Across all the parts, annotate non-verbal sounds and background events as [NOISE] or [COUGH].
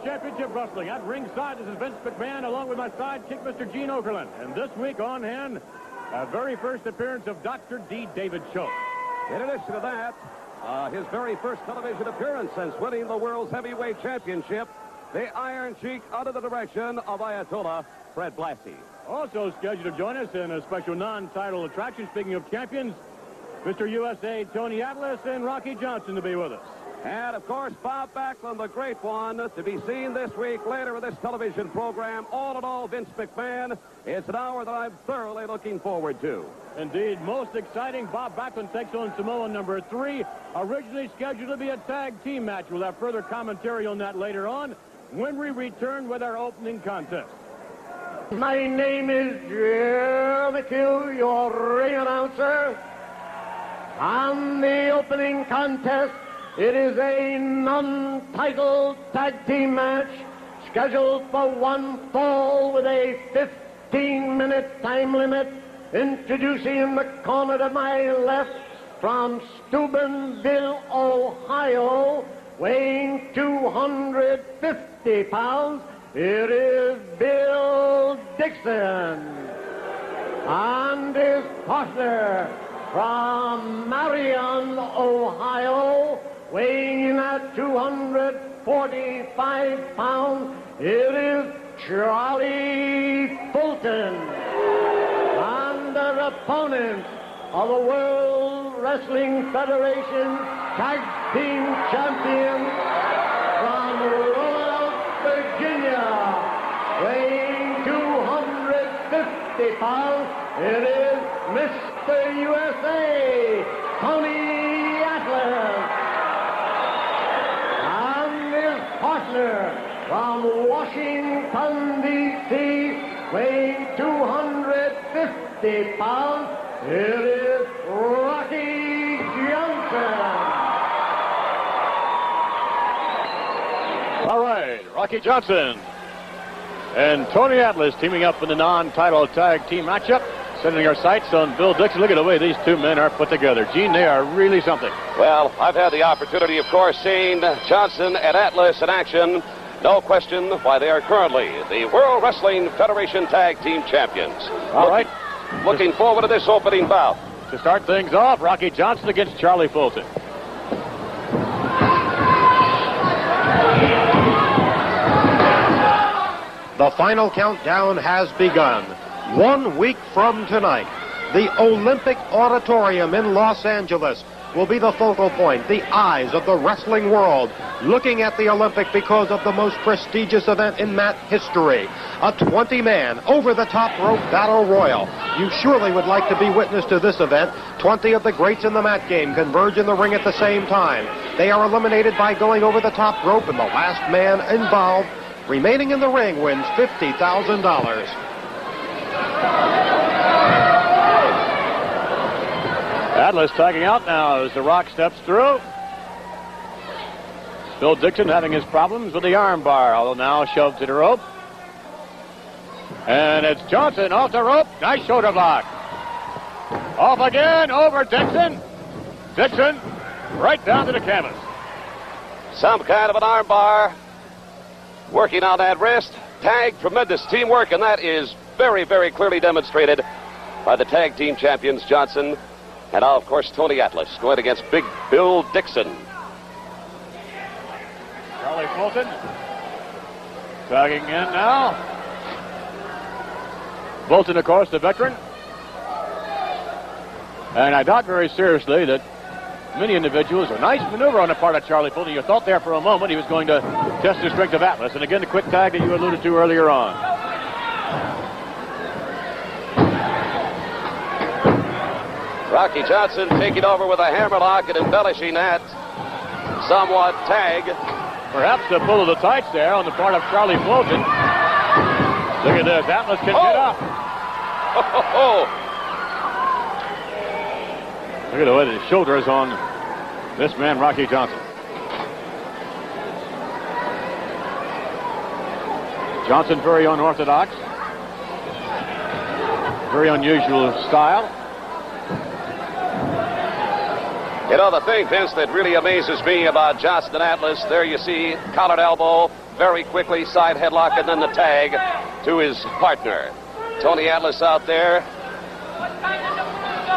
World Championship Wrestling. At ringside, this is Vince McMahon along with my sidekick, Mr. Gene Okerlund. And this week on hand, a very first appearance of Dr. D. David Schultz. In addition to that, uh, his very first television appearance since winning the World's Heavyweight Championship, the Iron Sheik under the direction of Ayatollah Fred Blassie. Also scheduled to join us in a special non-title attraction, speaking of champions, Mr. USA Tony Atlas and Rocky Johnson to be with us. And, of course, Bob Backlund, the great one, to be seen this week later in this television program. All in all, Vince McMahon, it's an hour that I'm thoroughly looking forward to. Indeed, most exciting. Bob Backlund takes on Samoa number three. Originally scheduled to be a tag team match. We'll have further commentary on that later on when we return with our opening contest. My name is Jim McHugh, your ring announcer. On the opening contest, it is a non-title tag team match scheduled for one fall with a 15-minute time limit. Introducing in the corner to my left from Steubenville, Ohio, weighing 250 pounds, it is Bill Dixon. And his partner from Marion, Ohio, weighing in at 245 pounds, it is Charlie Fulton. And their opponent of the World Wrestling Federation Tag Team Champion from Roanoke, Virginia, weighing 250 pounds, it is Mr. USA, Tony Atlas. And his from Washington, D.C., weighing 250 pounds, it is Rocky Johnson. All right, Rocky Johnson and Tony Atlas teaming up in the non-title tag team matchup. Setting our sights on Bill Dixon. Look at the way these two men are put together. Gene, they are really something. Well, I've had the opportunity, of course, seeing Johnson and Atlas in action. No question why they are currently the World Wrestling Federation Tag Team Champions. All right. Looking forward to this opening bout. To start things off, Rocky Johnson against Charlie Fulton. The final countdown has begun. One week from tonight, the Olympic Auditorium in Los Angeles will be the focal point, the eyes of the wrestling world, looking at the Olympic because of the most prestigious event in mat history. A 20-man, over-the-top rope battle royal. You surely would like to be witness to this event. 20 of the greats in the mat game converge in the ring at the same time. They are eliminated by going over the top rope, and the last man involved remaining in the ring wins $50,000. Atlas tagging out now as The Rock steps through. Bill Dixon having his problems with the armbar, although now shoved to the rope. And it's Johnson off the rope. Nice shoulder block. Off again, over Dixon. Dixon right down to the canvas. Some kind of an armbar. Working on that wrist. Tag, tremendous teamwork, and that is very, very clearly demonstrated by the tag team champions Johnson and now, of course, Tony Atlas going against Big Bill Dixon. Charlie Fulton tagging in now. Fulton, of course, the veteran. And I doubt very seriously that many individuals, a nice maneuver on the part of Charlie Fulton. You thought there for a moment he was going to test the strength of Atlas. And again, the quick tag that you alluded to earlier on. Rocky Johnson taking over with a hammerlock and embellishing that somewhat tag. Perhaps the pull of the tights there on the part of Charlie Fulton. Look at this. Atlas can Oh. get up. Oh, [LAUGHS] Look at the way the shoulder is on this man, Rocky Johnson. Johnson, very unorthodox. Very unusual style. You know, the thing, Vince, that really amazes me about Johnston Atlas, there you see collared elbow, very quickly side headlock, and then the tag to his partner. Tony Atlas out there,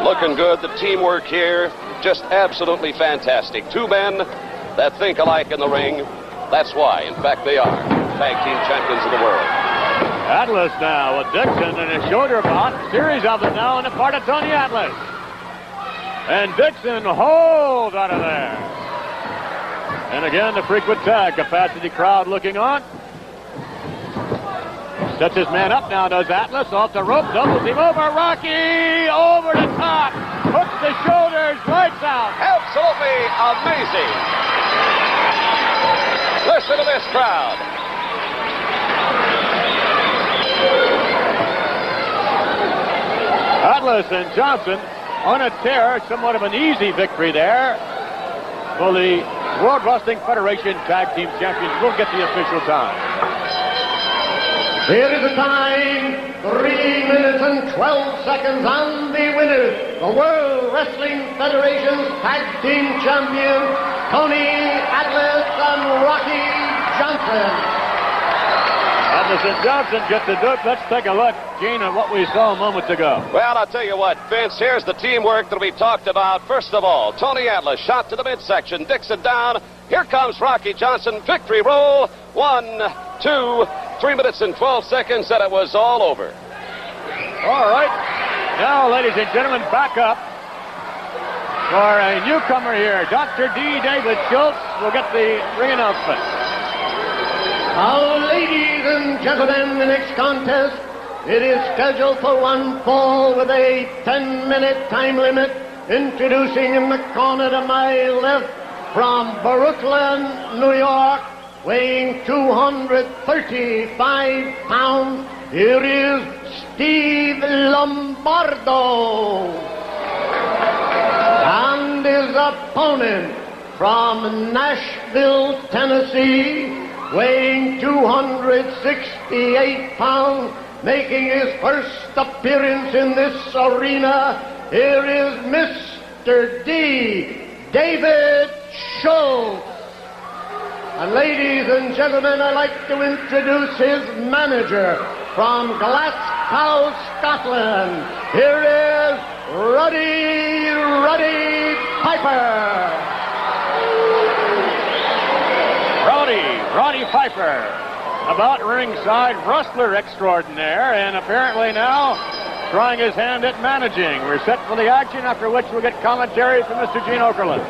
looking good. The teamwork here, just absolutely fantastic. Two men that think alike in the ring. That's why, in fact, they are tag team champions of the world. Atlas now with Dixon in a shoulder pot. Series of them now on the part of Tony Atlas. And Dixon holds out of there. And again, the frequent tag capacity crowd looking on. Sets his man up now, does Atlas. Off the rope, doubles him over. Rocky over the top. Hooks the shoulders, lights out. Absolutely amazing. Listen to this crowd. Atlas and Johnson on a tear, somewhat of an easy victory there. Well, the World Wrestling Federation Tag Team Champions We'll get the official time. Here is the time, 3 minutes and 12 seconds, and the winners, the World Wrestling Federation's Tag Team Champions, Tony Atlas and Rocky Johnson. Atlas and Johnson get the dip. Let's take a look, Gene, at what we saw moments ago. Well, I'll tell you what, Vince, here's the teamwork that we talked about. First of all, Tony Atlas shot to the midsection, Dixon down. Here comes Rocky Johnson, victory roll. One, two, three minutes and 12 seconds, and it was all over. All right. Now, ladies and gentlemen, back up for a newcomer here. Dr. D. David Schultz will get the ring announcement. Now, ladies and gentlemen, the next contest, it is scheduled for one fall with a 10-minute time limit. Introducing in the corner to my left from Brooklyn, New York, weighing 235 pounds, here is Steve Lombardi. And his opponent from Nashville, Tennessee, weighing 268 pounds, making his first appearance in this arena. Here is Mr. D. David Schultz. And ladies and gentlemen, I'd like to introduce his manager from Glasgow, Scotland. Here is Roddy, Roddy Piper. Roddy Piper, about ringside wrestler extraordinaire, and apparently now trying his hand at managing. We're set for the action, after which we'll get commentary from Mr. Gene Okerlund.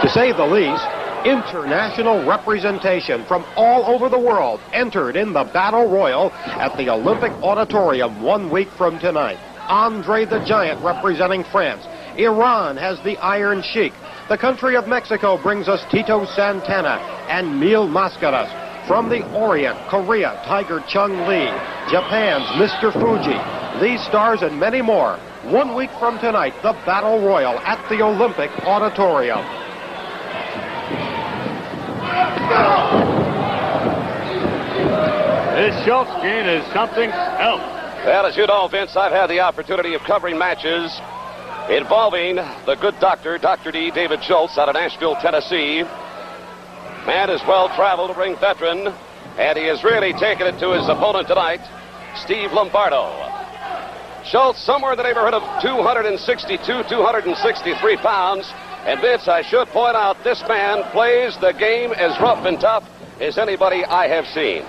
To say the least, international representation from all over the world entered in the Battle Royal at the Olympic Auditorium one week from tonight. Andre the Giant representing France. Iran has the Iron Sheik. The country of Mexico brings us Tito Santana and Mil Mascaras. From the Orient, Korea, Tiger Chung Lee. Japan's Mr. Fuji. These stars and many more. One week from tonight, the Battle Royal at the Olympic Auditorium. This Schultz game is something else. Well, as you know, Vince, I've had the opportunity of covering matches involving the good doctor, Dr. D. David Schultz, out of Nashville, Tennessee. Man is well traveled, ring veteran, and he has really taken it to his opponent tonight, Steve Lombardi. Schultz, somewhere in the neighborhood of 262, 263 pounds. And Vince, I should point out, this man plays the game as rough and tough as anybody I have seen.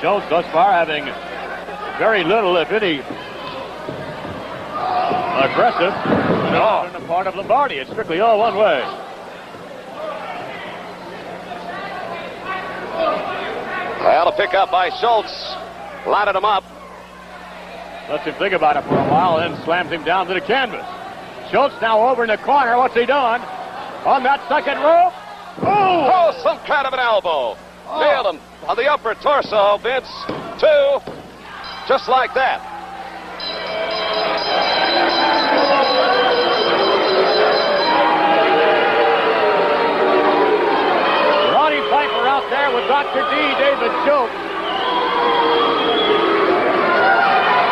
Schultz thus far having very little, if any, aggressive on the part of Lombardi. It's strictly all one way. Well, a pickup by Schultz. Lighted him up. Lets him think about it for a while, then slams him down to the canvas. Schultz now over in the corner. What's he doing? On that second rope. Oh! Oh, some kind of an elbow. Oh. Nailed him on the upper torso, Vince. Two. Just like that. With Dr. D. David Schultz.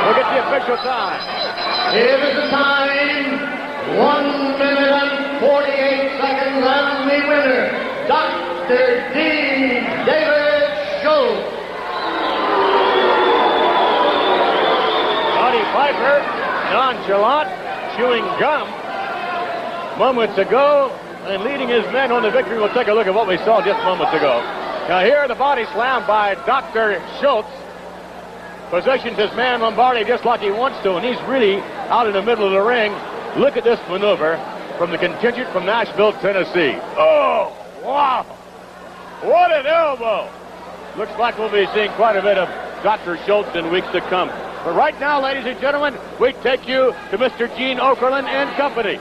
Look at the official time. Here is the time, one minute and 48 seconds, and the winner, Dr. D. David Schultz. Roddy Piper, nonchalant, chewing gum moments ago and leading his men on the victory. We'll take a look at what we saw just moments ago. Now here the body slam by Dr. Schultz positions his man Lombardi just like he wants to, and he's really out in the middle of the ring. Look at this maneuver from the contingent from Nashville, Tennessee. Oh, wow. What an elbow. Looks like we'll be seeing quite a bit of Dr. Schultz in weeks to come. But right now, ladies and gentlemen, we take you to Mr. Gene Okerlund and company.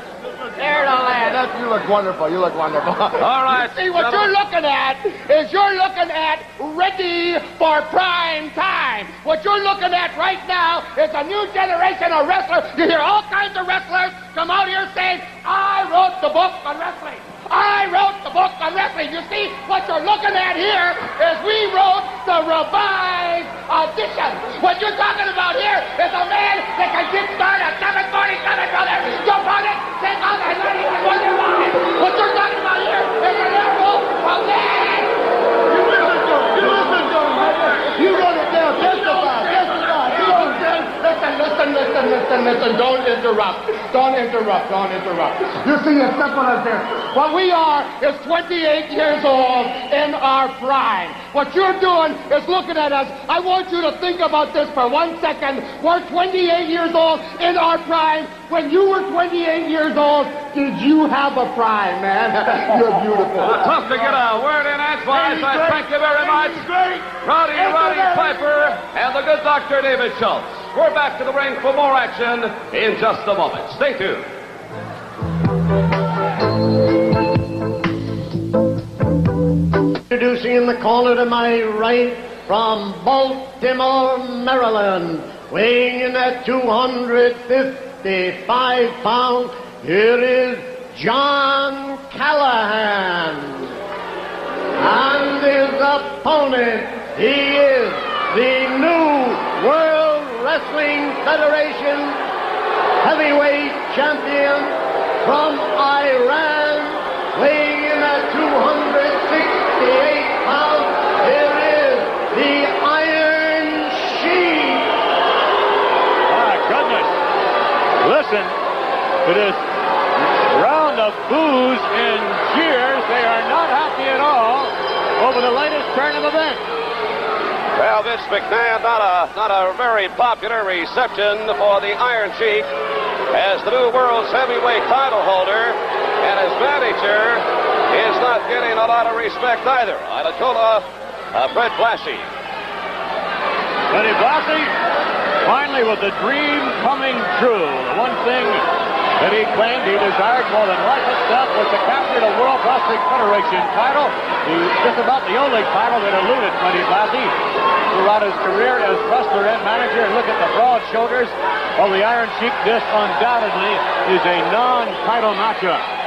There, the lad. That's, you look wonderful. You look wonderful. [LAUGHS] All right. See, what you're looking at is you're looking at ready for prime time. What you're looking at right now is a new generation of wrestlers. You hear all kinds of wrestlers come out here saying, I wrote the book on wrestling. I wrote the book on wrestling. You see, what you're looking at here is we wrote the revised edition. What you're talking about here is a man that can get started at 747, brother. Jump on it, take off, and why. What you're talking about here is an arrow from. You listen to him. You listen to him, brother. You wrote it down. Testify. Testify. You wrote it down. Listen, listen, listen, listen. Don't interrupt. Don't interrupt. Don't interrupt. You see, as simple as this. What we are is 28 years old in our prime. What you're doing is looking at us. I want you to think about this for one second. We're 28 years old in our prime. When you were 28 years old, did you have a prime, man? [LAUGHS] You're beautiful. Tough to get a word in edgewise. I thank you very much. Rowdy Roddy Piper and the good Dr. David Schultz. We're back to the ring for more action in just a moment. Stay tuned. Introducing in the corner to my right from Baltimore, Maryland, weighing in at 255 pounds, here is John Callahan. And his opponent, he is the new World Wrestling Federation heavyweight champion from Iran, weighing in at 268 pounds. Here is the Iron Sheik. My goodness. Listen to this round of boos and cheers. They are not happy at all over the latest turn of events. Well, Vince McMahon, not a not a very popular reception for the Iron Sheik as the new world's heavyweight title holder, and his manager is not getting a lot of respect either. Ayatollah uh, Fred Blassie. Benny Blassie, finally with the dream coming true. The one thing that he claimed he desired more than life itself was to capture the World Wrestling Federation title. The, just about the only title that eluded Benny Blassie throughout his career as wrestler and manager. And look at the broad shoulders of the Iron Sheik. This undoubtedly is a non-title matchup.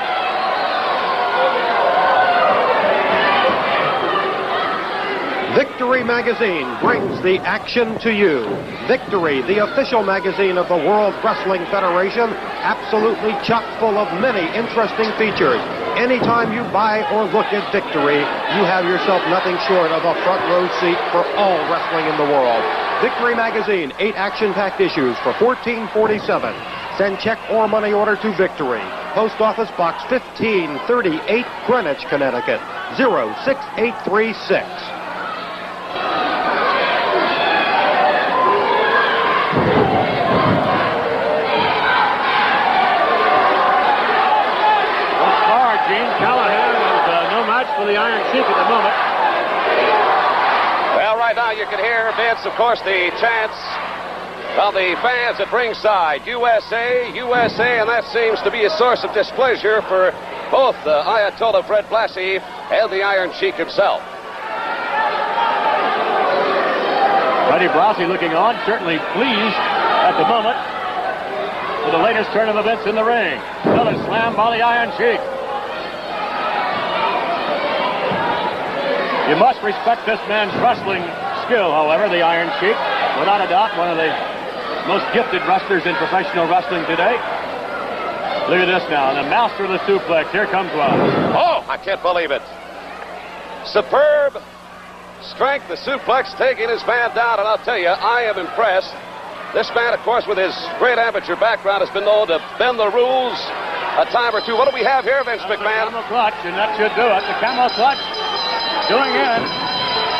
Victory Magazine brings the action to you. Victory, the official magazine of the World Wrestling Federation, absolutely chock full of many interesting features. Anytime you buy or look at Victory, you have yourself nothing short of a front row seat for all wrestling in the world. Victory Magazine, eight action-packed issues for $14.47. Send check or money order to Victory. Post Office Box 1538, Greenwich, Connecticut 06836. Once more, Gene Callahan is uh, no match for the Iron Sheik at the moment. Well, right now you can hear, Vince, of course, the chants of the fans at ringside. USA, USA, and that seems to be a source of displeasure for both the Ayatollah Fred Blassie and the Iron Sheik himself. Buddy Blassie looking on, certainly pleased at the moment with the latest turn of events in the ring. Another slam by the Iron Sheik. You must respect this man's wrestling skill, however, the Iron Sheik. Without a doubt, one of the most gifted wrestlers in professional wrestling today. Look at this now. The master of the suplex. Here comes one. Oh, I can't believe it. Superb strength. The suplex taking his man down, and I'll tell you, I am impressed. This man, of course, with his great amateur background, has been known to bend the rules a time or two. What do we have here, Vince McMahon? Camel clutch, and that should do it. The camel clutch doing in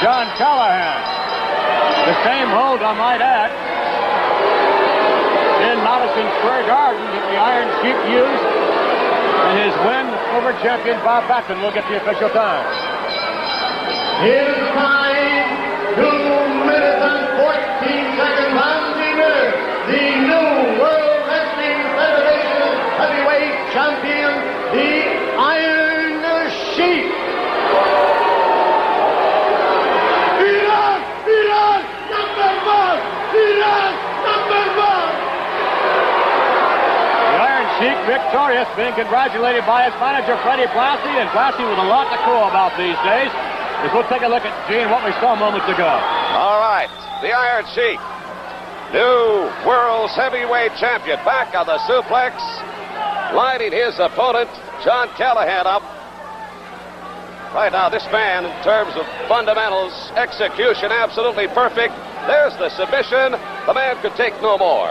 John Callahan. The same hold, I might add, in Madison Square Garden that the Iron Sheik used in his win over champion Bob Backlund. We'll get the official time. His time, 2 minutes and 14 seconds on the. The new World Wrestling Federation heavyweight champion, the Iron Sheik. Iran, Iran, number one, Iran, number one. The Iron Sheik victorious, being congratulated by his manager Freddie Blassie, and Blassie with a lot to crow about these days. As we'll take a look at Gene what we saw moments ago. All right, the Iron Sheik, new world's heavyweight champion, back on the suplex, lining his opponent, John Callahan, up. Right now, this man, in terms of fundamentals, execution, absolutely perfect. There's the submission. The man could take no more.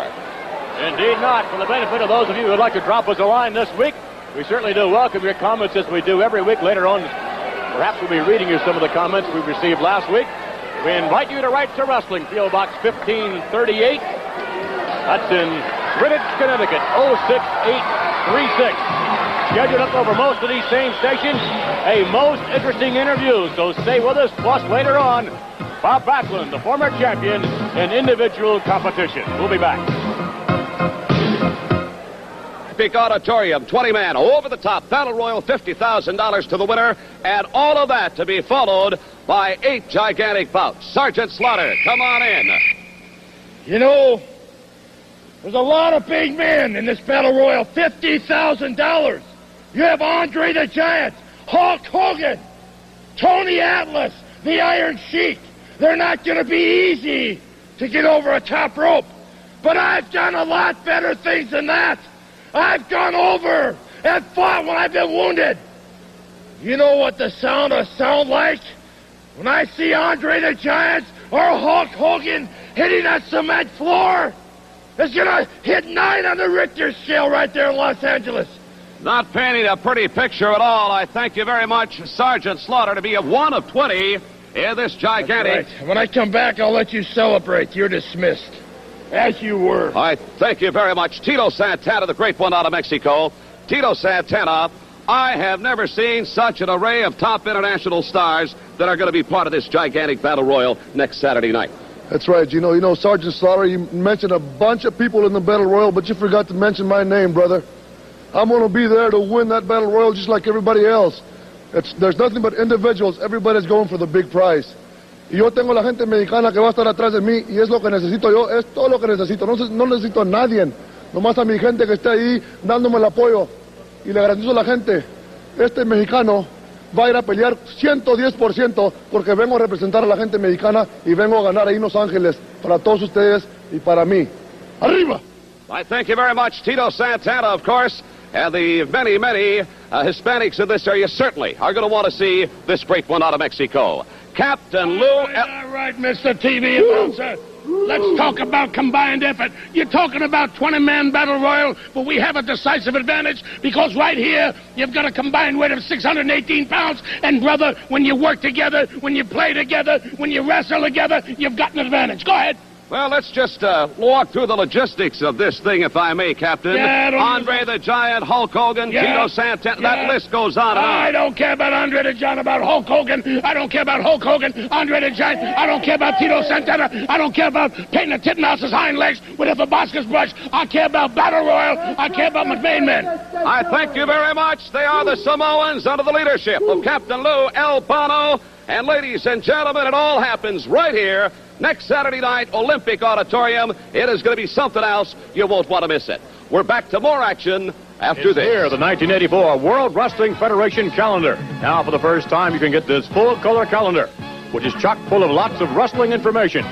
Indeed not. For the benefit of those of you who would like to drop us a line this week, we certainly do welcome your comments as we do every week later on. Perhaps we'll be reading you some of the comments we received last week. We invite you to write to Wrestling, P.O. Box 1538. That's in Greenwich, Connecticut, 06836. Scheduled up over most of these same stations, a most interesting interview. So stay with us. Plus, later on, Bob Backlund, the former champion in individual competition. We'll be back. Olympic Auditorium, 20 man, over the top, Battle Royal, $50,000 to the winner, and all of that to be followed by eight gigantic bouts. Sergeant Slaughter, come on in. You know, there's a lot of big men in this battle royal. Fifty thousand dollars. You have Andre the Giant, Hulk Hogan, Tony Atlas, the Iron Sheik. They're not going to be easy to get over a top rope. But I've done a lot better things than that. I've gone over and fought when I've been wounded. You know what the sound of sound like? When I see Andre the Giant or Hulk Hogan hitting that cement floor, it's gonna hit nine on the Richter scale right there in Los Angeles. Not painting a pretty picture at all. I thank you very much, Sergeant Slaughter, to be a one of 20 in this gigantic. Right. When I come back, I'll let you celebrate. You're dismissed. As you were. I thank you very much. Tito Santana, the great one out of Mexico. Tito Santana, I have never seen such an array of top international stars that are going to be part of this gigantic battle royal next Saturday night. That's right, Gino. You know, Sergeant Slaughter, you mentioned a bunch of people in the Battle Royal, but you forgot to mention my name, brother. I'm going to be there to win that Battle Royal just like everybody else. It's, there's nothing but individuals. Everybody's going for the big prize. Y yo tengo la gente mexicana que va a estar atrás de mí y es lo que necesito yo, es todo lo que necesito. No, necesito a nadie, nomás a mi gente que esté ahí dándome el apoyo. Y le garantizo a la gente, este mexicano va a ir a pelear 110% porque vengo a representar a la gente mexicana y vengo a ganar ahí en Los Ángeles para todos ustedes y para mí. ¡Arriba! I thank you very much, Tito Santana, of course, and the many, many uh, Hispanics in this area certainly are going to want to see this great one out of Mexico. Captain Lou. All right, all right, Mr. TV announcer. Let's talk about combined effort. You're talking about 20 man battle royal, but we have a decisive advantage because right here you've got a combined weight of 618 pounds. And brother, when you work together, when you play together, when you wrestle together, you've got an advantage. Go ahead. Well, let's just uh, walk through the logistics of this thing, if I may, Captain. Yeah, Andre the Giant, Hulk Hogan, Yeah. Tito Santana. That list goes on and I don't care about Andre the Giant, about Hulk Hogan. I don't care about Hulk Hogan, Andre the Giant. I don't care about Tito Santana. I don't care about Peyton Tittenhouse's hind legs with a Fabasca's brush. I care about Battle Royal. I care about McMahon men. I thank you very much. They are the Samoans under the leadership of Captain Lou Albano. And ladies and gentlemen, it all happens right here next Saturday night, Olympic Auditorium. It is going to be something else. You won't want to miss it. We're back to more action after It's this. here, the 1984 World Wrestling Federation calendar. Now, for the first time, you can get this full color calendar, which is chock full of lots of wrestling information.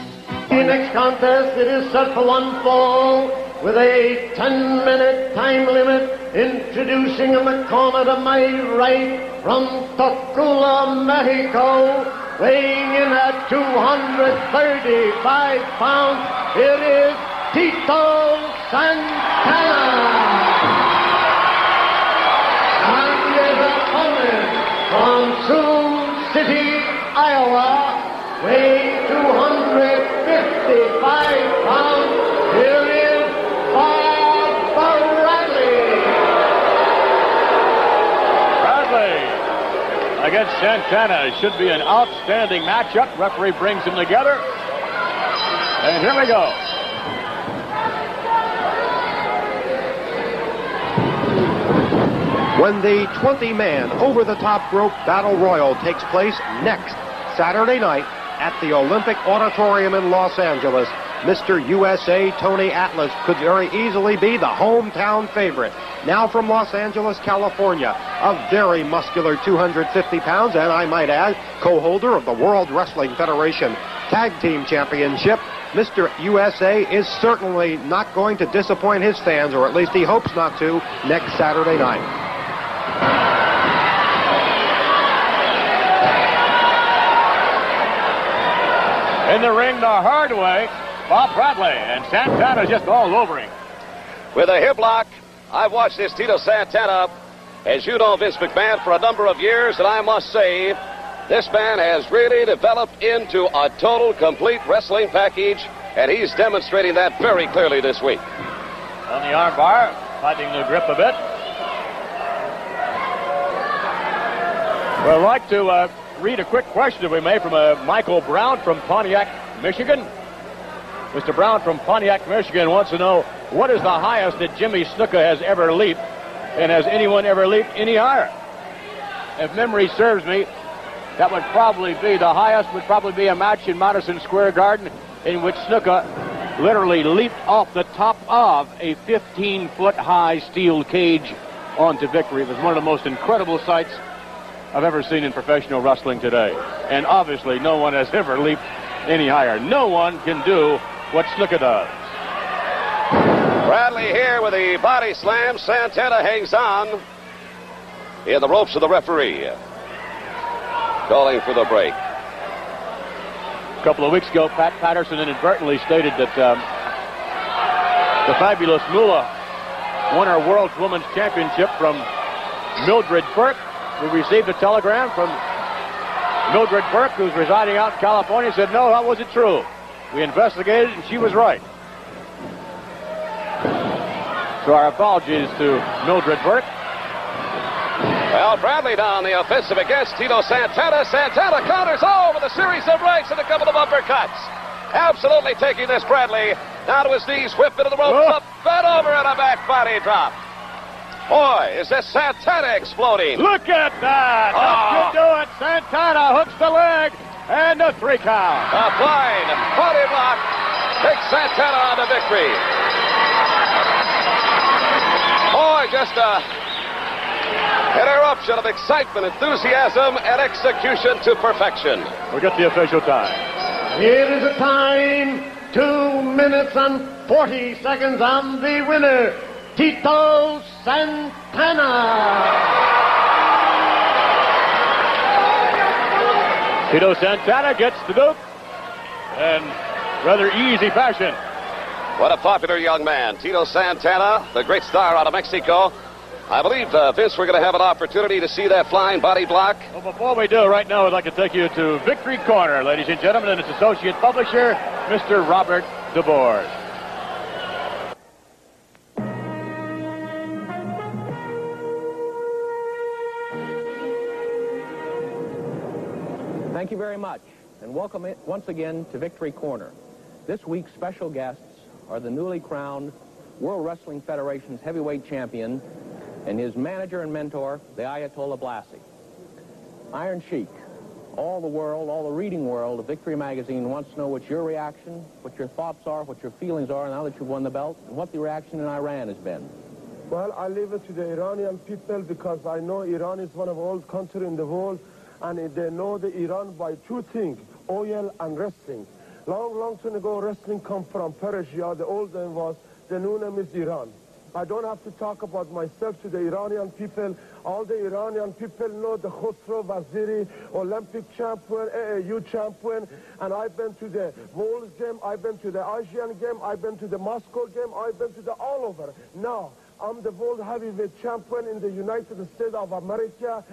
The next contest, it is set for one fall with a 10-minute time limit. Introducing in the corner to my right from Tocula, Mexico, weighing in at 235 pounds, it is Tito Santana. And his opponent from Sioux City, Iowa, weighing 255 pounds, against Santana should be an outstanding matchup. Referee brings them together. And here we go. when the 20-man over-the-top rope battle royal takes place next Saturday night at the Olympic Auditorium in Los Angeles. Mr. USA Tony Atlas could very easily be the hometown favorite. Now from Los Angeles, California, a very muscular 250 pounds, and I might add, co-holder of the World Wrestling Federation Tag Team Championship. Mr. USA is certainly not going to disappoint his fans, or at least he hopes not to, next Saturday night. In the ring the hard way, Bob Bradley. And Santana's just all over him. With a hip lock, I've watched this Tito Santana, as you know, Vince McMahon, for a number of years, and I must say, this man has really developed into a total, complete wrestling package, and he's demonstrating that very clearly this week. On the armbar, fighting the grip a bit. Well, I'd like to uh, read a quick question if we may from uh, Michael Brown from Pontiac, Michigan. Mr. Brown from Pontiac, Michigan wants to know what is the highest that Jimmy Snuka has ever leaped, and has anyone ever leaped any higher? If memory serves me, that would probably be the highest. Would probably be a match in Madison Square Garden in which Snuka literally leaped off the top of a 15-foot high steel cage onto victory. It was one of the most incredible sights I've ever seen in professional wrestling today. And obviously, no one has ever leaped any higher. No one can do what Snuka does. Bradley here with the body slam. Santana hangs on in the ropes of the referee. Calling for the break. A couple of weeks ago, Pat Patterson inadvertently stated that um, the fabulous Moolah won our World's Women's Championship from Mildred Burke. We received a telegram from Mildred Burke, who's residing out in California, said, no, that wasn't true. We investigated, and she was right. So our apologies to Mildred Burke. Well, Bradley down the offensive against Tito Santana. Santana counters all with a series of rights and a couple of uppercuts. Absolutely taking this Bradley down to his knees, whip into the ropes, Oh. up, over, and a back body drop. Boy, is this Santana exploding. Look at that! That Oh. do it. Santana hooks the leg, and a three count. A flying body block takes Santana on to victory. Boy, just a, an eruption of excitement, enthusiasm, and execution to perfection. We get the official time. Here is the time, two minutes and 40 seconds on the winner, Tito Santana. Tito Santana gets the Duke in rather easy fashion. What a popular young man. Tito Santana, the great star out of Mexico. I believe, uh, Vince, we're going to have an opportunity to see that flying body block. Well, before we do, right now, I'd like to take you to Victory Corner, ladies and gentlemen, and its associate publisher, Mr. Robert DeBoer. Thank you very much, and welcome once again to Victory Corner. This week's special guests are the newly crowned World Wrestling Federation's heavyweight champion and his manager and mentor, the Ayatollah Blassie. Iron Sheik, all the world, all the reading world of Victory Magazine wants to know what your reaction, what your thoughts are, what your feelings are now that you've won the belt, and what the reaction in Iran has been. Well, I leave it to the Iranian people because I know Iran is one of the old countries in the world, and they know the Iran by two things, oil and wrestling. Long, long time ago, wrestling come from Persia. The old name was, the new name is Iran. I don't have to talk about myself to the Iranian people. All the Iranian people know the Khosrow Vaziri, Olympic champion, AAU champion, and I've been to the World Game, I've been to the Asian Game, I've been to the Moscow Game, I've been to the all over. Now, I'm the world heavyweight champion in the United States of America,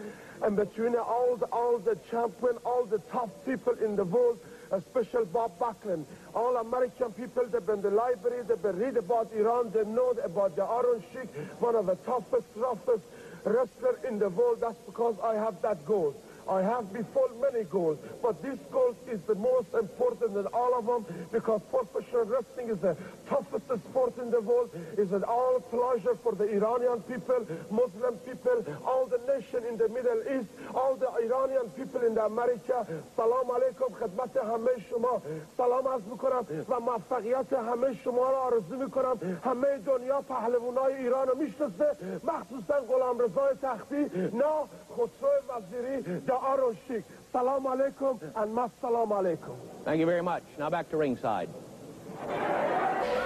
and between all the, all the champion, all the top people in the world, especially Bob Backlund. All American people, they've been in the library, they've been read about Iran, they know about the Iron Sheik, one of the toughest, roughest wrestler in the world. That's because I have that goal. I have before many goals, but this goal is the most important than all of them because professional wrestling is the toughest sport in the world. It's an all pleasure for the Iranian people, Muslim people, all the nation in the Middle East, all the Iranian people in the America. سلام علیکم خدمت همه شما سلام عرض می‌کنم و موفقیت همه شما را آرزو می‌کنم همه دنیا پهلوانای ایران رو می‌شناسه مخصوصا غلام رضای تختی نه خسرو وزیری the Sheikh. Salam alaikum and mas salam alaikum. Thank you very much. Now back to ringside.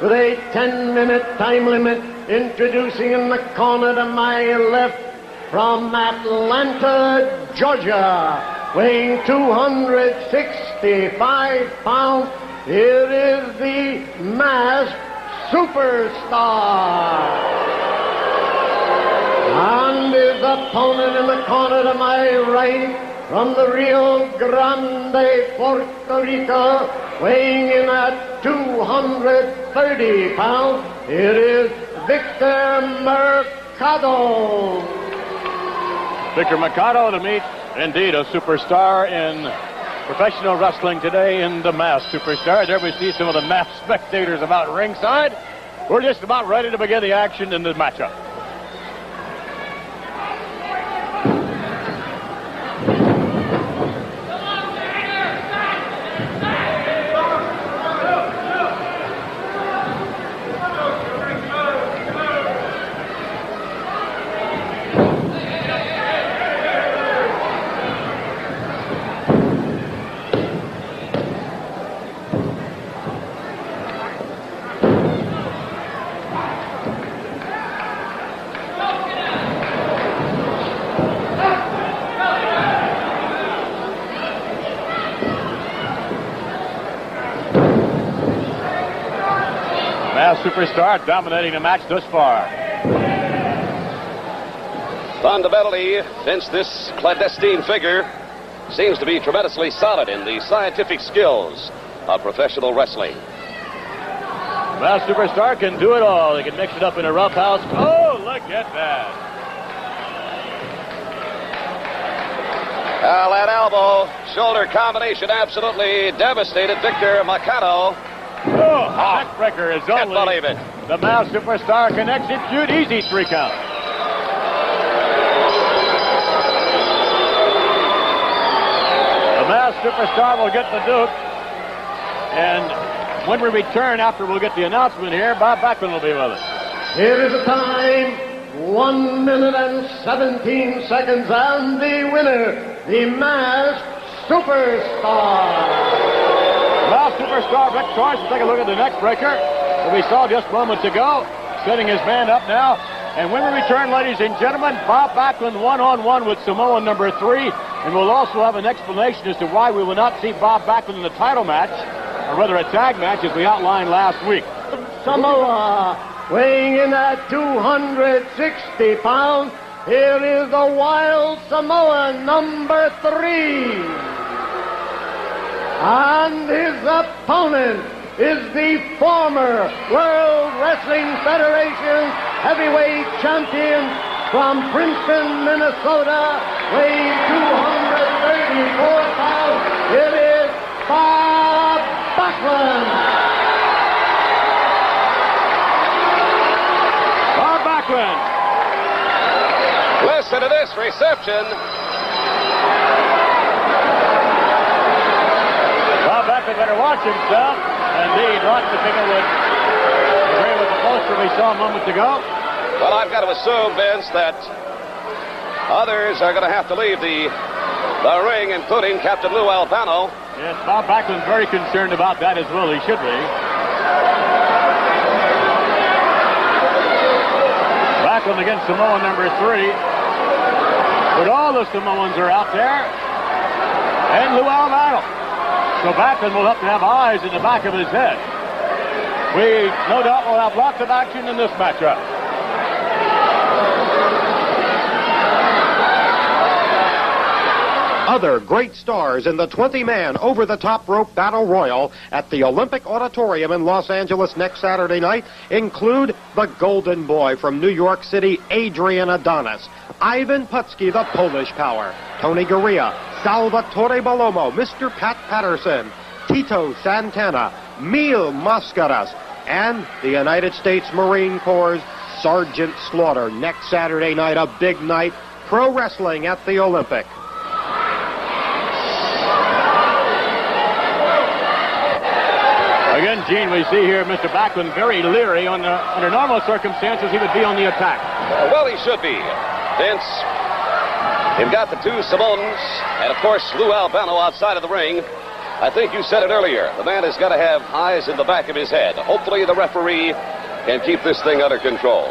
With a 10-minute time limit, introducing in the corner to my left from Atlanta, Georgia, weighing 265 pounds, here is the masked superstar. And his opponent in the corner to my right, from the Rio Grande, Puerto Rico, weighing in at 230 pounds, it is Victor Mercado. Victor Mercado to meet, indeed, a superstar in professional wrestling today in the masked superstar. There we see some of the mass spectators about ringside. We're just about ready to begin the action in the matchup. Masked superstar dominating the match thus far. Fundamentally, since this clandestine figure seems to be tremendously solid in the scientific skills of professional wrestling. Masked superstar can do it all. He can mix it up in a roughhouse. Oh, look at that. Well, that elbow shoulder combination absolutely devastated Victor Mercado. Oh, backbreaker is Can't believe it. the Masked superstar can execute easy three count. The Masked superstar will get the Duke. And when we return after we'll get the announcement here, Bob Backlund will be with us. Here is the time, one minute and 17 seconds, and the winner, the masked superstar. Masked superstar Rick Torrance take a look at the neck breaker that we saw just moments ago, setting his man up now. And when we return, ladies and gentlemen, Bob Backlund one-on-one with Samoa number three, and we'll also have an explanation as to why we will not see Bob Backlund in the title match, or rather a tag match as we outlined last week. Samoa, weighing in at 260 pounds, here is the Wild Samoa number three. And his opponent is the former World Wrestling Federation heavyweight champion from Princeton, Minnesota, weighing 234 pounds. It is Bob Backlund. Bob Backlund. Listen to this reception. Better watch himself. Indeed, lots of people would agree with the poster we saw moments ago. Well, I've got to assume, Vince, that others are going to have to leave the, the ring, including Captain Lou Albano. Yes, Bob Backlund's very concerned about that as well. He should be. Backlund against Samoa number three. But all the Samoans are out there. And Lou Albano. So Backlund will have to have eyes in the back of his head. We no doubt will have lots of action in this matchup. Other great stars in the 20-man over-the-top rope battle royal at the Olympic Auditorium in Los Angeles next Saturday night include the Golden Boy from New York City, Adrian Adonis, Ivan Putski, the Polish Power, Tony Garea, Salvatore Bellomo, Mr. Pat Patterson, Tito Santana, Mil Mascaras, and the United States Marine Corps' Sergeant Slaughter next Saturday night, a big night, pro wrestling at the Olympic. Again, Gene, we see here Mr. Backlund very leery. On the, under normal circumstances, he would be on the attack. Well, he should be. Vince, you've got the two Samoans, and of course, Lou Albano outside of the ring. I think you said it earlier. The man has got to have eyes in the back of his head. Hopefully, the referee can keep this thing under control.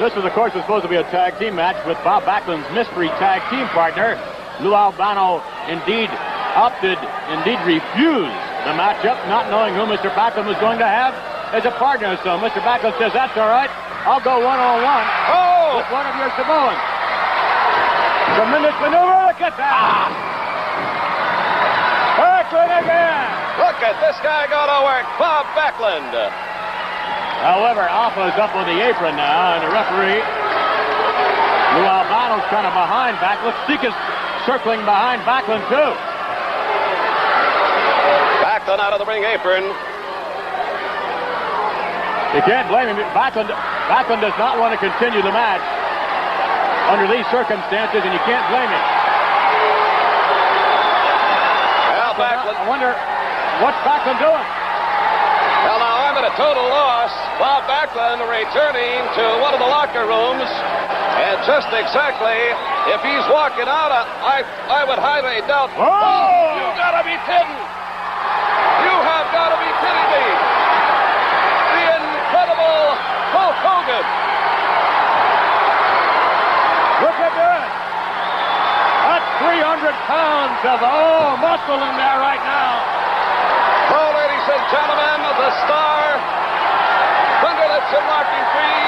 This is, of course, was supposed to be a tag team match with Bob Backlund's mystery tag team partner. Lou Albano indeed opted, indeed refused the matchup, not knowing who Mr. Backlund was going to have as a partner. So Mr. Backlund says, that's all right. I'll go one-on-one Oh! With one of your Samoans. Tremendous maneuver. Look at that. Backlund again. Look at this guy go to work, Bob Backlund. However, Afa's up on the apron now, and the referee, Lou Albano's kind of behind Backlund. Sika's circling behind Backlund, too. Backlund out of the ring apron. You can't blame him. Backlund, Backlund does not want to continue the match under these circumstances, and you can't blame him. Al Backlund. I wonder what's Backlund doing? Well, now I'm at a total loss. Bob Backlund returning to one of the locker rooms. And just exactly, if he's walking out, I, I would highly doubt. Oh! You gotta be kidding! You have gotta be kidding me! The incredible Hulk Hogan! Look at that. That's 300 pounds of, oh, muscle in there right now. Oh, ladies and gentlemen, the star, Thunderlips and Marking Free,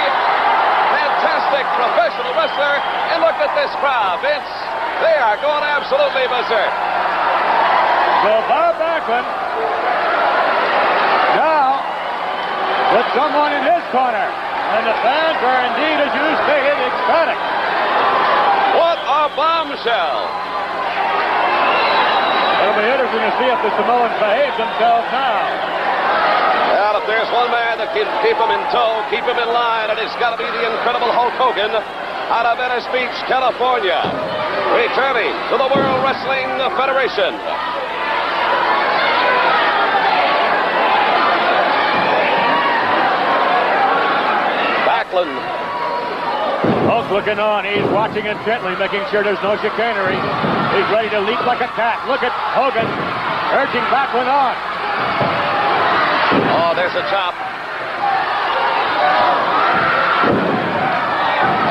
fantastic professional wrestler. And look at this crowd, Vince. They are going absolutely berserk. So Bob Backlund now with someone in his corner. And the fans are indeed, as you stated, ecstatic. What a bombshell! It'll be interesting to see if the Samoans behave themselves now. Well, if there's one man that can keep him in tow, keep him in line, and it's got to be the incredible Hulk Hogan out of Venice Beach, California, returning to the World Wrestling Federation. Backlund. Hulk looking on. He's watching intently, making sure there's no chicanery. He's ready to leap like a cat. Look at Hogan urging Backlund on. Oh, there's a chop.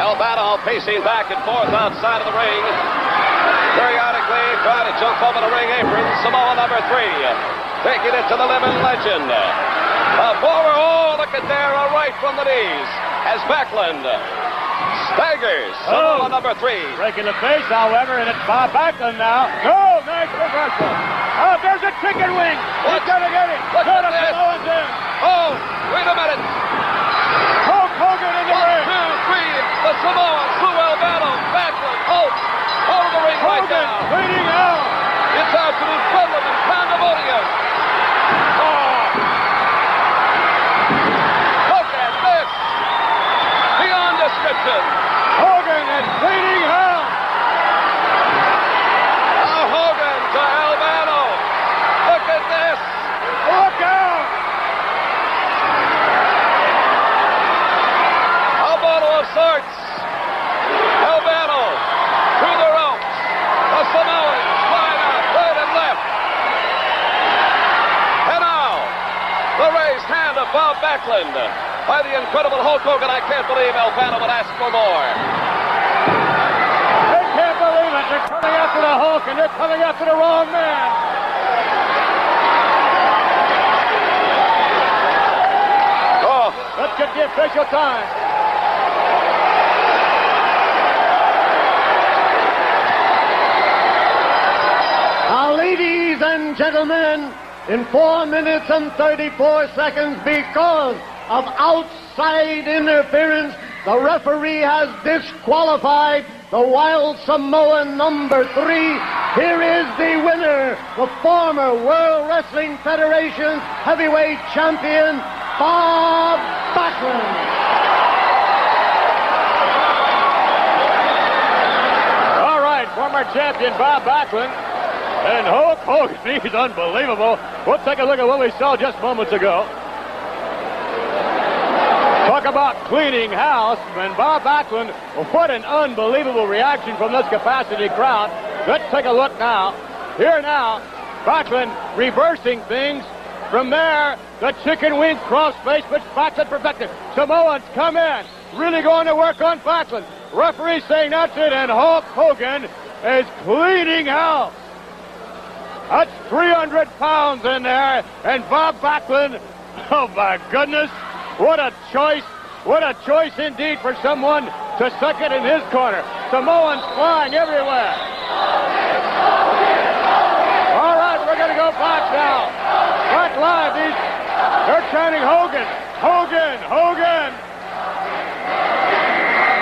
El Albano pacing back and forth outside of the ring. Periodically trying to jump over the ring apron. Samoa number three. Taking it to the living legend. A forward, oh, look at there, a right from the knees. As Backlund staggers. Oh. number three. Breaking the face, however, and it's Bob Backlund now. No, nice reversal. Oh, there's a chicken wing. What? He's gonna get it. Look at the this. In. Oh, wait a minute. Hulk Hogan in the One, ring. two, three. The Samoans, Lou Albano, Backlund, Hulk, over the ring right Hogan now. bleeding out. It's absolute bedlam and pandemonium. Oh. Hogan is pleading hell. Now Hogan to Albano. Look at this. Look out. Albano. Albano to the ropes. Flying out right and left. And now, the raised hand of Bob Backlund by the incredible Hulk Hogan. I can't believe Albano would ask for more. They can't believe it. They're coming after the Hulk, and they're coming after the wrong man. Oh, Let's get the official time. Now, ladies and gentlemen, in 4 minutes and 34 seconds, because of outside interference, the referee has disqualified the Wild Samoan number three. Here is the winner, the former World Wrestling Federation's heavyweight champion, Bob Backlund. All right, former champion Bob Backlund. And Hulk Hogan, [LAUGHS] he's unbelievable. We'll take a look at what we saw just moments ago. Talk about cleaning house. And Bob Backlund, what an unbelievable reaction from this capacity crowd. Let's take a look now. Here now, Backlund reversing things. From there, the chicken wing crossface, which Backlund perfected. Samoans come in, really going to work on Backlund. Referee saying that's it, and Hulk Hogan is cleaning house. That's 300 pounds in there, and Bob Backlund, [LAUGHS] oh my goodness, what a choice, what a choice indeed for someone to suck it in his corner. Samoans flying everywhere. All right, we're going to go back now. Back live. These, they're chanting Hogan, Hogan, Hogan.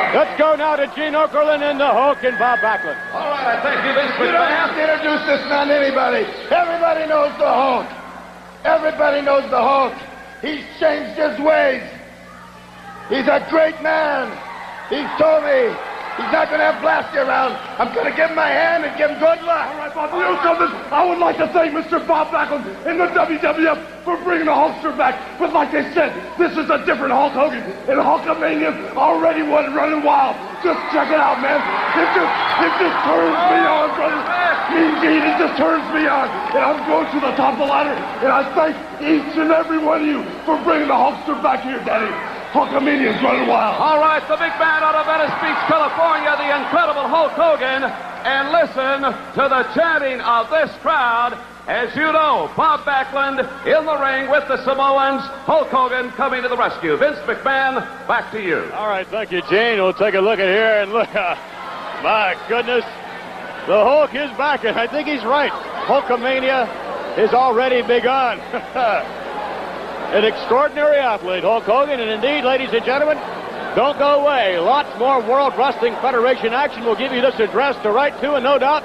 Let's go now to Gene Okerlund and the Hulk and Bob Backlund. All right, I thank you, Vince You don't have to introduce this man to anybody. Everybody knows the Hulk. Everybody knows the Hulk. He's changed his ways. He's a great man. He's told me he's not going to have Blassie around. I'm going to give him my hand and give him good luck. All right, Bob, you know something? I would like to thank Mr. Bob Backlund in the WWF for bringing the Hulkster back. But like they said, this is a different Hulk Hogan. And Hulkamania already running wild. Just check it out, man. It just, it just turns me on, brother. Mean Gene, it just turns me on. And I'm going to the top of the ladder. And I thank each and every one of you for bringing the Hulkster back here, Daddy. Hulkamania's running wild. All right, the big man out of Venice Beach, California, the incredible Hulk Hogan. And listen to the chanting of this crowd. As you know, Bob Backlund in the ring with the Samoans. Hulk Hogan coming to the rescue. Vince McMahon, back to you. All right, thank you, Gene. We'll take a look at here and look. Uh, [LAUGHS] my goodness, the Hulk is back, and I think he's right. Hulkamania is already begun. [LAUGHS] An extraordinary athlete, Hulk Hogan, and indeed, ladies and gentlemen, don't go away. Lots more World Wrestling Federation action. We'll give you this address to write to, and no doubt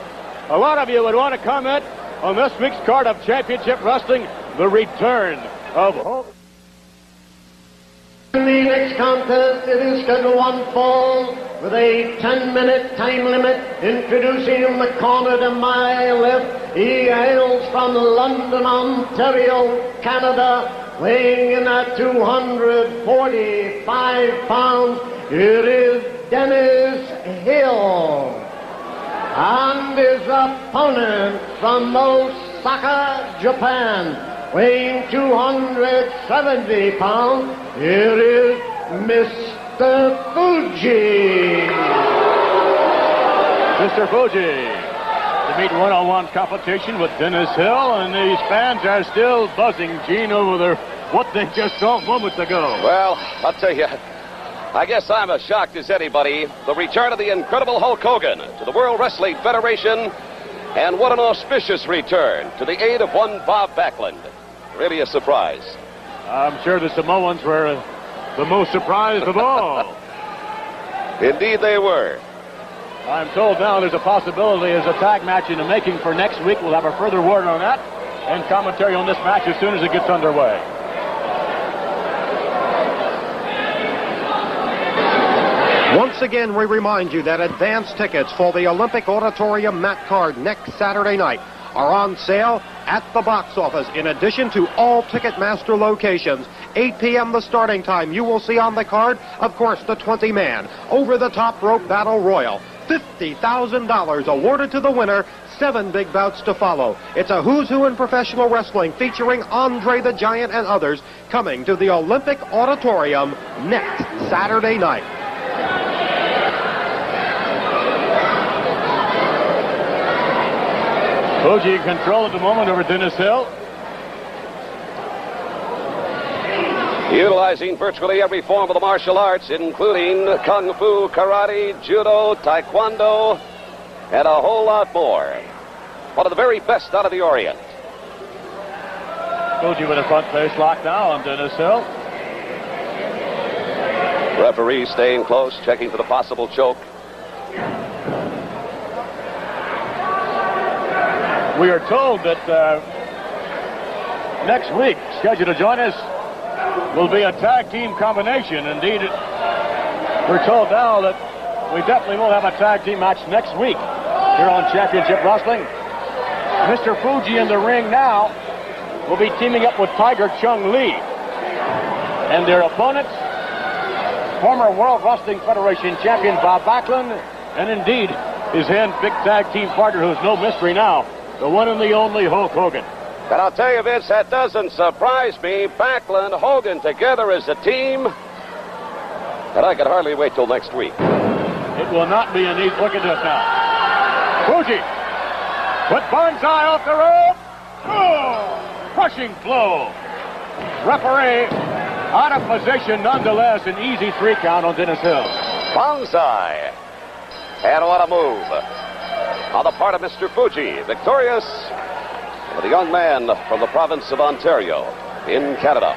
a lot of you would want to comment on this week's card of Championship Wrestling, the return of Hulk. The next contest, it is scheduled one fall with a 10-minute time limit. Introducing in the corner to my left, he hails from London, Ontario, Canada, weighing in at 245 pounds. It is Dennis Hill. And his opponent from Osaka, Japan, weighing 270 pounds, here is Mr. Fuji. Mr. Fuji to meet one-on-one competition with Dennis Hill, and these fans are still buzzing Gene over their what they just saw moments ago. Well, I'll tell you, I guess I'm as shocked as anybody. The return of the incredible Hulk Hogan to the World Wrestling Federation, and what an auspicious return to the aid of one Bob Backlund. Really a surprise. I'm sure the Samoans were uh, the most surprised of all. [LAUGHS] Indeed, they were. I'm told now there's a possibility as a tag match in the making for next week. We'll have a further word on that and commentary on this match as soon as it gets underway. Once again, we remind you that advance tickets for the Olympic Auditorium mat card next Saturday night are on sale at the box office in addition to all Ticketmaster locations. 8 p.m. the starting time. You will see on the card, of course, the 20 man over the top rope battle royal. $50,000 awarded to the winner. Seven big bouts to follow. It's a who's who in professional wrestling featuring Andre the Giant and others coming to the Olympic Auditorium next Saturday night. Fuji in control at the moment over Dennis Hill. Utilizing virtually every form of the martial arts, including kung fu, karate, judo, taekwondo, and a whole lot more. One of the very best out of the Orient. Fuji with a front face lock now on Dennis Hill. Referee staying close, checking for the possible choke. We are told that uh, next week, scheduled to join us, will be a tag team combination. Indeed, we're told now that we definitely will have a tag team match next week here on Championship Wrestling. Mr. Fuji in the ring now will be teaming up with Tiger Chung Lee. And their opponents, former World Wrestling Federation champion Bob Backlund, and indeed his hand-picked tag team partner who's no mystery now, the one and the only Hulk Hogan. And I'll tell you, Vince, that doesn't surprise me. Backlund, Hogan together as a team. And I can hardly wait till next week. It will not be an easy. Look at this now. Fuji. Put Banzai off the rope. Oh, crushing blow. Referee out of position nonetheless. An easy three count on Dennis Hill. Banzai. And what a move. On the part of Mr. Fuji, victorious with a young man from the province of Ontario in Canada.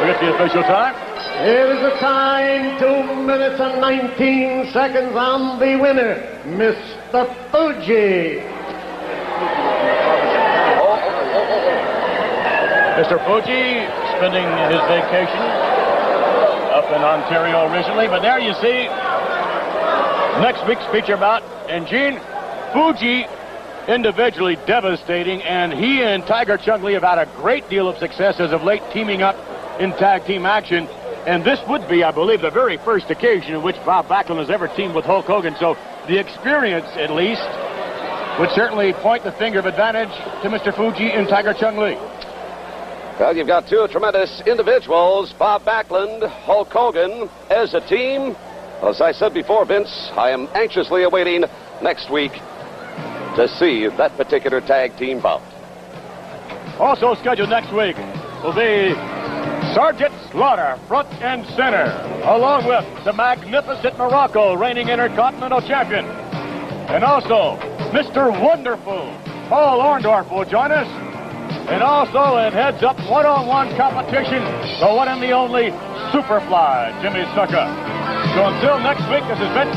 Look at the official time. Here is the time, 2 minutes and 19 seconds on the winner, Mr. Fuji. Mr. Fuji spending his vacation up in Ontario originally, but there you see next week's feature bout. And Gene, Fuji individually devastating, and he and Tiger Chung Lee have had a great deal of success as of late teaming up in tag team action. And this would be, I believe, the very first occasion in which Bob Backlund has ever teamed with Hulk Hogan. So the experience, at least, would certainly point the finger of advantage to Mr. Fuji and Tiger Chung Lee. Well, you've got two tremendous individuals, Bob Backlund, Hulk Hogan, as a team. As I said before, Vince, I am anxiously awaiting next week to see that particular tag team bout. Also scheduled next week will be Sergeant Slaughter, front and center, along with the magnificent Muraco, reigning Intercontinental Champion. And also, Mr. Wonderful, Paul Orndorff will join us. And also in heads-up one-on-one competition, the one and the only Superfly, Jimmy Snuka. So until next week, this has been...